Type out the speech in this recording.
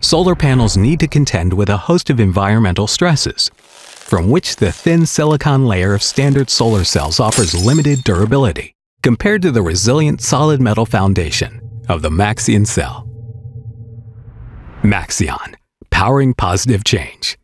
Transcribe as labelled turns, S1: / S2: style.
S1: solar panels need to contend with a host of environmental stresses, from which the thin silicon layer of standard solar cells offers limited durability compared to the resilient solid metal foundation of the Maxeon cell. Maxeon, powering positive change.